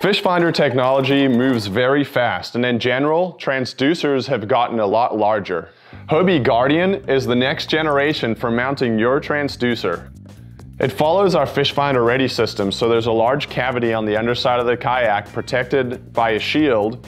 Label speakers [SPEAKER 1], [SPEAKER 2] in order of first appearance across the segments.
[SPEAKER 1] Fish finder technology moves very fast, and in general, transducers have gotten a lot larger. Hobie Guardian is the next generation for mounting your transducer. It follows our fish finder ready system, so there's a large cavity on the underside of the kayak protected by a shield,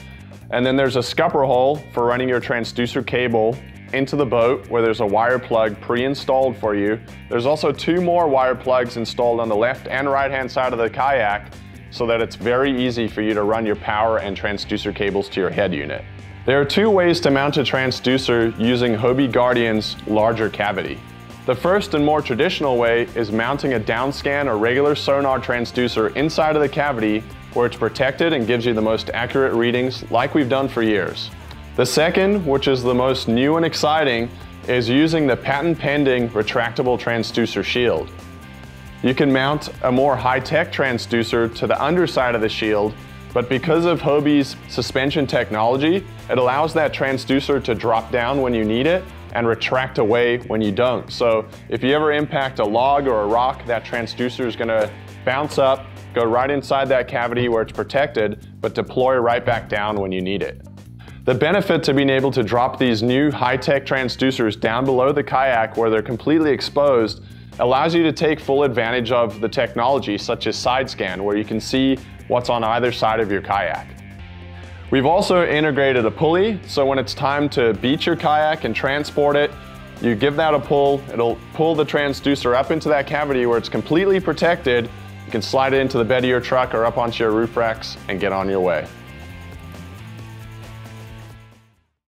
[SPEAKER 1] and then there's a scupper hole for running your transducer cable into the boat where there's a wire plug pre-installed for you. There's also two more wire plugs installed on the left and right hand side of the kayak so that it's very easy for you to run your power and transducer cables to your head unit. There are two ways to mount a transducer using Hobie Guardian's larger cavity. The first and more traditional way is mounting a downscan or regular sonar transducer inside of the cavity where it's protected and gives you the most accurate readings like we've done for years. The second, which is the most new and exciting, is using the patent pending retractable transducer shield. You can mount a more high-tech transducer to the underside of the shield, but because of Hobie's suspension technology, it allows that transducer to drop down when you need it and retract away when you don't. So if you ever impact a log or a rock, that transducer is gonna bounce up, go right inside that cavity where it's protected, but deploy right back down when you need it. The benefit to being able to drop these new high-tech transducers down below the kayak where they're completely exposed allows you to take full advantage of the technology such as side scan where you can see what's on either side of your kayak. We've also integrated a pulley, so when it's time to beach your kayak and transport it, you give that a pull, it'll pull the transducer up into that cavity where it's completely protected. You can slide it into the bed of your truck or up onto your roof racks and get on your way.